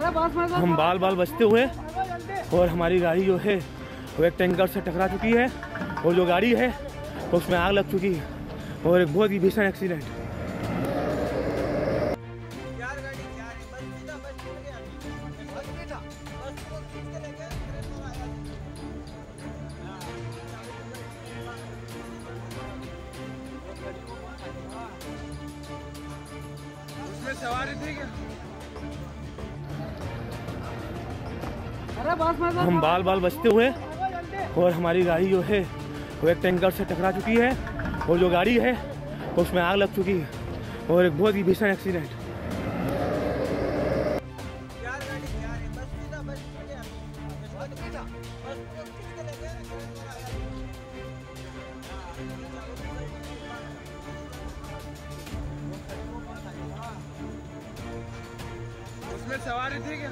हम बाल बाल बचते हुए और हमारी गाड़ी जो है वो एक टैंकर से टकरा चुकी है और जो गाड़ी है तो उसमें आग लग चुकी है और एक बहुत ही भीषण एक्सीडेंट चार गाड़ी चार हम बाल बाल बचते हुए और हमारी गाड़ी जो है, वो एक टैंकर से टकरा चुकी है और जो गाड़ी है उसमें आग लग चुकी है और एक बहुत ही भीषण एक्सीडेंट उसमें सवारी थी क्या?